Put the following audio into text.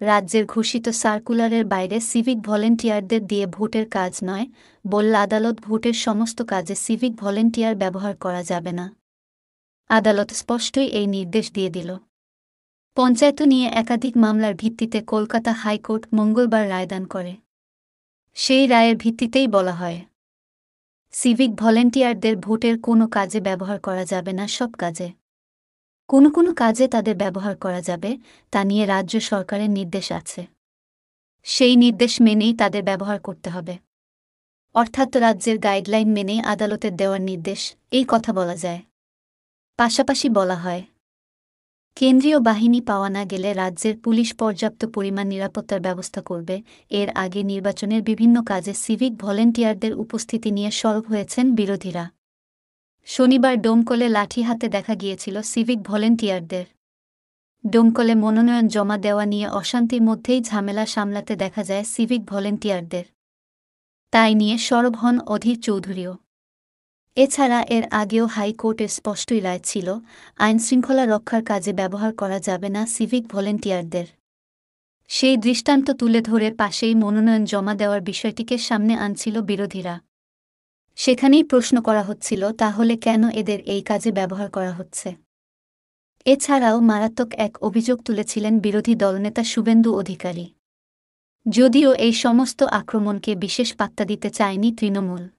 রাজ্যের ঘোষিত সার্কুলারের বাইরে সিভিক ভলেন্টিয়ারদের দিয়ে ভোটের কাজ নয়, বলল আদালত, ভোটের সমস্ত কাজে সিভিক ভলেন্টিয়ার ব্যবহার করা যাবে না। আদালত স্পষ্টই এই নির্দেশ দিয়ে দিল। পঞ্চায়েত নিয়ে একাধিক মামলার ভিত্তিতে কলকাতা হাইকোর্ট মঙ্গলবার রায়দান করে। সেই রায়ের ভিত্তিতেই বলা হয়, সিভিক ভলেন্টিয়ারদের ভোটের কোনো কাজে ব্যবহার করা যাবে না, সব কাজে। কোনো কোনো কাজে তাদের ব্যবহার করা যাবে, তা নিয়ে রাজ্য সরকারের নির্দেশ আছে। সেই নির্দেশ মেনেই তাদের ব্যবহার করতে হবে। অর্থাৎ রাজ্যের গাইডলাইন মেনেই আদালতের দেওয়ার নির্দেশ, এই কথা বলা যায়। পাশাপাশি বলা হয়, কেন্দ্রীয় বাহিনী পাওয়া না গেলে রাজ্যের পুলিশ পর্যাপ্ত পরিমাণ নিরাপত্তার ব্যবস্থা করবে। এর আগে নির্বাচনের বিভিন্ন কাজে সিভিক ভলেন্টিয়ারদের উপস্থিতি নিয়ে সরব হয়েছেন বিরোধীরা। শনিবার ডোমকলে লাঠি হাতে দেখা গিয়েছিল সিভিক ভলেন্টিয়ারদের। ডোমকলে মনোনয়ন জমা দেওয়া নিয়ে অশান্তির মধ্যেই ঝামেলা সামলাতে দেখা যায় সিভিক ভলেন্টিয়ারদের। তাই নিয়ে সরব হন অধীর চৌধুরীও। এছাড়া এর আগেও হাইকোর্টের স্পষ্টই রায় ছিল, আইনশৃঙ্খলা রক্ষার কাজে ব্যবহার করা যাবে না সিভিক ভলেন্টিয়ারদের। সেই দৃষ্টান্ত তুলে ধরে পাশেই মনোনয়ন জমা দেওয়ার বিষয়টিকে সামনে আনছিল বিরোধীরা। সেখানেই প্রশ্ন করা হচ্ছিল, তাহলে কেন এদের এই কাজে ব্যবহার করা হচ্ছে? এছাড়াও মারাত্মক এক অভিযোগ তুলেছিলেন বিরোধী দলনেতা শুভেন্দু অধিকারী। যদিও এই সমস্ত আক্রমণকে বিশেষ পাত্তা দিতে চায়নি তৃণমূল।